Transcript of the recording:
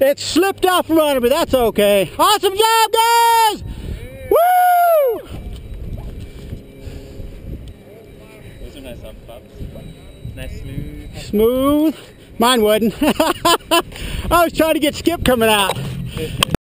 it slipped off from under me, that's okay. Awesome job, guys! Woo! Those are nice up pops. Nice smooth. Smooth. Mine wouldn't. I was trying to get Skip coming out.